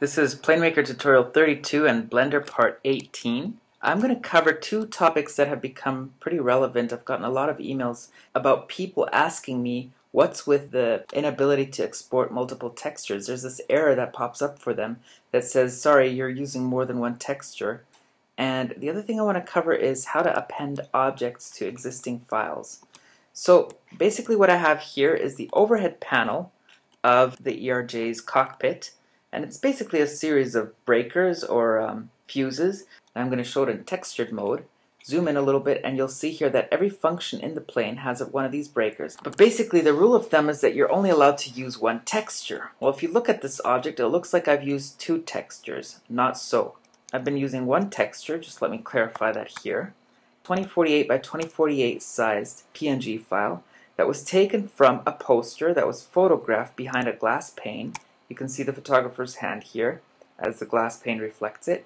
This is PlaneMaker tutorial 32 and Blender part 18. I'm going to cover two topics that have become pretty relevant. I've gotten a lot of emails about people asking me what's with the inability to export multiple textures. There's this error that pops up for them that says, sorry, you're using more than one texture. And the other thing I want to cover is how to append objects to existing files. So basically what I have here is the overhead panel of the ERJ's cockpit and it's basically a series of breakers or um, fuses. I'm going to show it in textured mode. Zoom in a little bit and you'll see here that every function in the plane has one of these breakers. But basically the rule of thumb is that you're only allowed to use one texture. Well if you look at this object it looks like I've used two textures. Not so. I've been using one texture, just let me clarify that here. 2048 by 2048 sized PNG file that was taken from a poster that was photographed behind a glass pane you can see the photographer's hand here as the glass pane reflects it.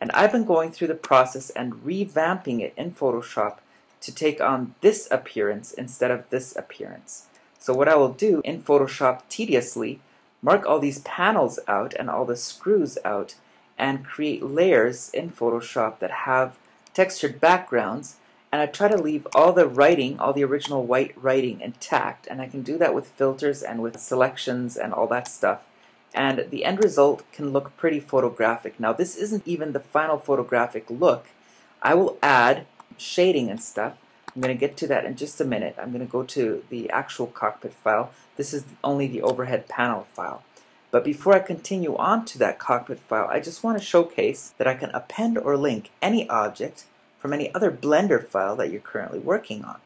And I've been going through the process and revamping it in Photoshop to take on this appearance instead of this appearance. So what I will do in Photoshop tediously, mark all these panels out and all the screws out and create layers in Photoshop that have textured backgrounds and I try to leave all the writing, all the original white writing intact and I can do that with filters and with selections and all that stuff and the end result can look pretty photographic. Now this isn't even the final photographic look. I will add shading and stuff. I'm going to get to that in just a minute. I'm going to go to the actual cockpit file. This is only the overhead panel file. But before I continue on to that cockpit file, I just want to showcase that I can append or link any object from any other Blender file that you're currently working on.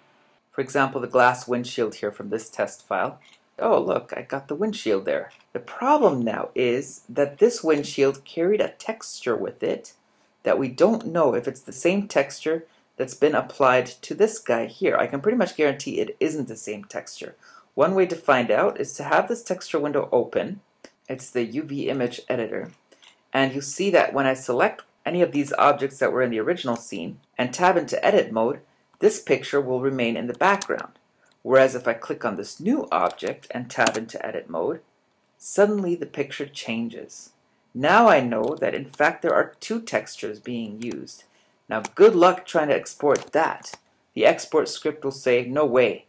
For example, the glass windshield here from this test file oh look, I got the windshield there. The problem now is that this windshield carried a texture with it that we don't know if it's the same texture that's been applied to this guy here. I can pretty much guarantee it isn't the same texture. One way to find out is to have this texture window open. It's the UV image editor. And you see that when I select any of these objects that were in the original scene and tab into edit mode, this picture will remain in the background. Whereas if I click on this new object and tab into edit mode, suddenly the picture changes. Now I know that in fact there are two textures being used. Now good luck trying to export that. The export script will say no way.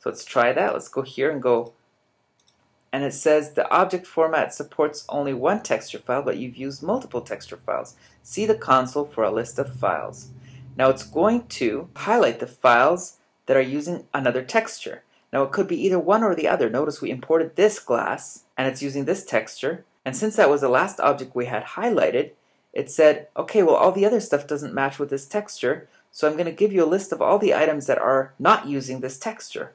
So let's try that. Let's go here and go and it says the object format supports only one texture file but you've used multiple texture files. See the console for a list of files. Now it's going to highlight the files that are using another texture. Now it could be either one or the other. Notice we imported this glass and it's using this texture. And since that was the last object we had highlighted, it said, okay, well all the other stuff doesn't match with this texture, so I'm going to give you a list of all the items that are not using this texture.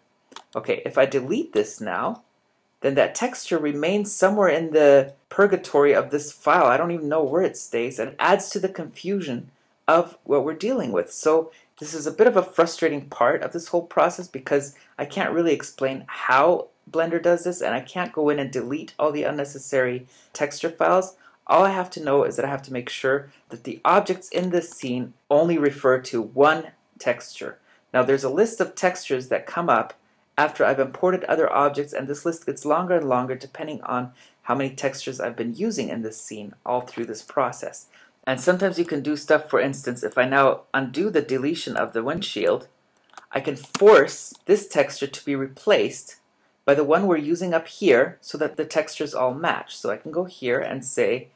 Okay, if I delete this now, then that texture remains somewhere in the purgatory of this file. I don't even know where it stays, and it adds to the confusion of what we're dealing with. So this is a bit of a frustrating part of this whole process because I can't really explain how Blender does this and I can't go in and delete all the unnecessary texture files. All I have to know is that I have to make sure that the objects in this scene only refer to one texture. Now there's a list of textures that come up after I've imported other objects and this list gets longer and longer depending on how many textures I've been using in this scene all through this process. And sometimes you can do stuff, for instance, if I now undo the deletion of the windshield, I can force this texture to be replaced by the one we're using up here so that the textures all match. So I can go here and say,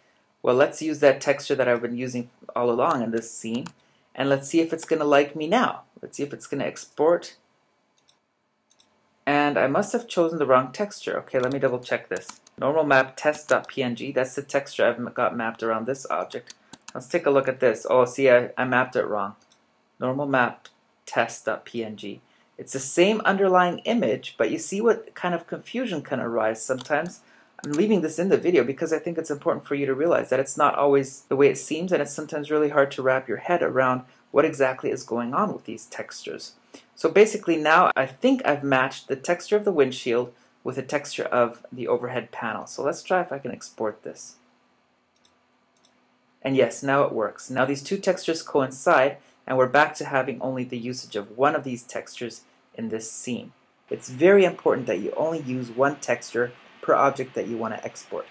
well, let's use that texture that I've been using all along in this scene, and let's see if it's going to like me now. Let's see if it's going to export. And I must have chosen the wrong texture. Okay, let me double check this. Normal map test.png, that's the texture I've got mapped around this object. Let's take a look at this. Oh, see, I, I mapped it wrong. Normal map test.png. It's the same underlying image, but you see what kind of confusion can arise sometimes. I'm leaving this in the video because I think it's important for you to realize that it's not always the way it seems and it's sometimes really hard to wrap your head around what exactly is going on with these textures. So basically now I think I've matched the texture of the windshield with the texture of the overhead panel. So let's try if I can export this. And yes, now it works. Now these two textures coincide and we're back to having only the usage of one of these textures in this scene. It's very important that you only use one texture per object that you want to export.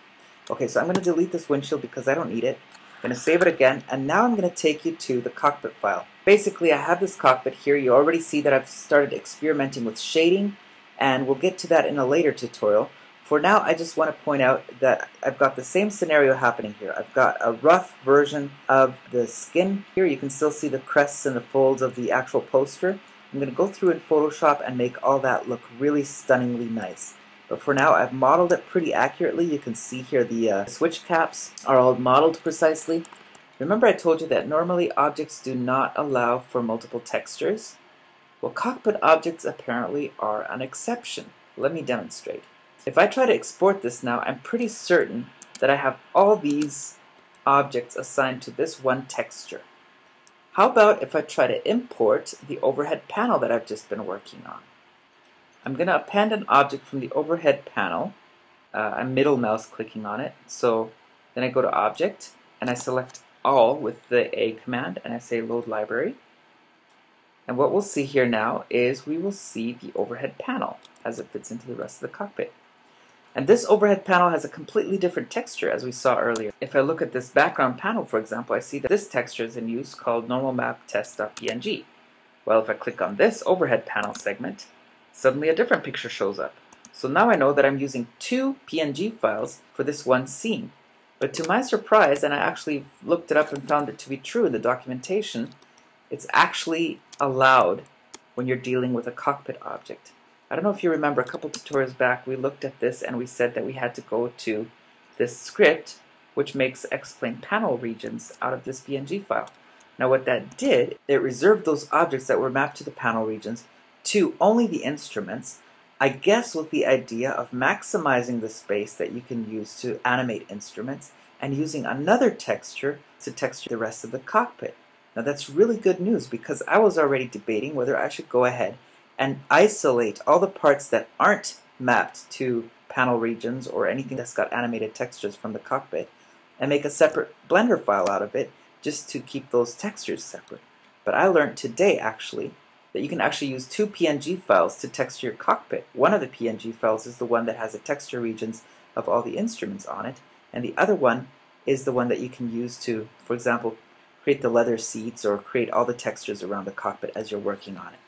Okay, so I'm going to delete this windshield because I don't need it. I'm going to save it again, and now I'm going to take you to the cockpit file. Basically, I have this cockpit here. You already see that I've started experimenting with shading, and we'll get to that in a later tutorial. For now, I just want to point out that I've got the same scenario happening here. I've got a rough version of the skin here. You can still see the crests and the folds of the actual poster. I'm going to go through in Photoshop and make all that look really stunningly nice. But for now, I've modeled it pretty accurately. You can see here the uh, switch caps are all modeled precisely. Remember I told you that normally objects do not allow for multiple textures? Well, cockpit objects apparently are an exception. Let me demonstrate. If I try to export this now, I'm pretty certain that I have all these objects assigned to this one texture. How about if I try to import the overhead panel that I've just been working on? I'm going to append an object from the overhead panel. Uh, I'm middle mouse clicking on it. So then I go to Object and I select All with the A command and I say Load Library. And what we'll see here now is we will see the overhead panel as it fits into the rest of the cockpit. And this overhead panel has a completely different texture as we saw earlier. If I look at this background panel, for example, I see that this texture is in use called normal map test.png. Well, if I click on this overhead panel segment, suddenly a different picture shows up. So now I know that I'm using two PNG files for this one scene. But to my surprise, and I actually looked it up and found it to be true in the documentation, it's actually allowed when you're dealing with a cockpit object. I don't know if you remember a couple tutorials back we looked at this and we said that we had to go to this script which makes X-Plane panel regions out of this PNG file. Now what that did, it reserved those objects that were mapped to the panel regions to only the instruments, I guess with the idea of maximizing the space that you can use to animate instruments and using another texture to texture the rest of the cockpit. Now that's really good news because I was already debating whether I should go ahead and isolate all the parts that aren't mapped to panel regions or anything that's got animated textures from the cockpit and make a separate Blender file out of it just to keep those textures separate. But I learned today actually that you can actually use two PNG files to texture your cockpit. One of the PNG files is the one that has the texture regions of all the instruments on it, and the other one is the one that you can use to, for example, create the leather seats or create all the textures around the cockpit as you're working on it.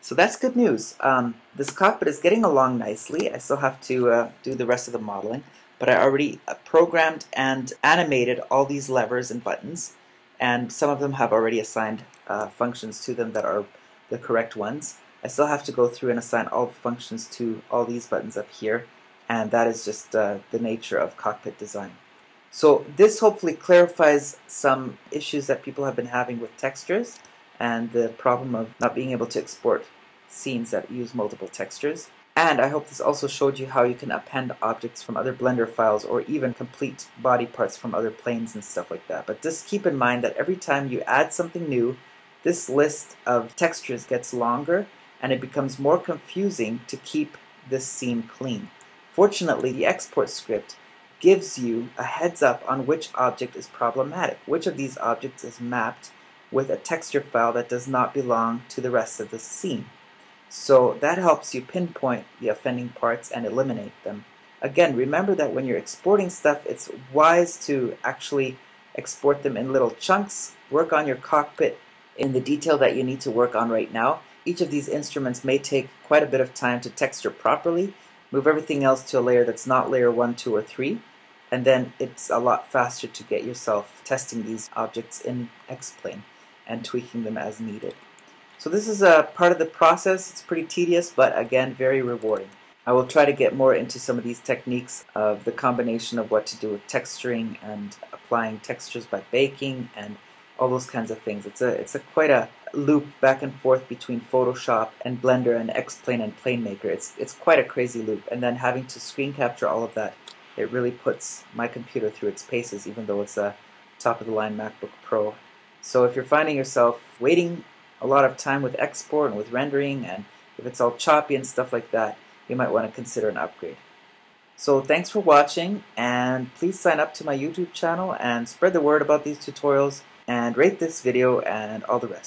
So that's good news. Um, this cockpit is getting along nicely. I still have to uh, do the rest of the modeling, but I already uh, programmed and animated all these levers and buttons, and some of them have already assigned uh, functions to them that are the correct ones. I still have to go through and assign all the functions to all these buttons up here, and that is just uh, the nature of cockpit design. So this hopefully clarifies some issues that people have been having with textures and the problem of not being able to export scenes that use multiple textures. And I hope this also showed you how you can append objects from other Blender files or even complete body parts from other planes and stuff like that. But just keep in mind that every time you add something new, this list of textures gets longer and it becomes more confusing to keep this scene clean. Fortunately, the export script gives you a heads up on which object is problematic, which of these objects is mapped with a texture file that does not belong to the rest of the scene. So that helps you pinpoint the offending parts and eliminate them. Again, remember that when you're exporting stuff, it's wise to actually export them in little chunks, work on your cockpit in the detail that you need to work on right now. Each of these instruments may take quite a bit of time to texture properly, move everything else to a layer that's not layer 1, 2, or 3, and then it's a lot faster to get yourself testing these objects in X-Plane and tweaking them as needed. So this is a part of the process. It's pretty tedious, but again, very rewarding. I will try to get more into some of these techniques of the combination of what to do with texturing and applying textures by baking and all those kinds of things. It's a it's a quite a loop back and forth between Photoshop and Blender and X-Plane and PlaneMaker. It's it's quite a crazy loop, and then having to screen capture all of that, it really puts my computer through its paces, even though it's a top of the line MacBook Pro so if you're finding yourself waiting a lot of time with export and with rendering, and if it's all choppy and stuff like that, you might want to consider an upgrade. So thanks for watching, and please sign up to my YouTube channel and spread the word about these tutorials, and rate this video and all the rest.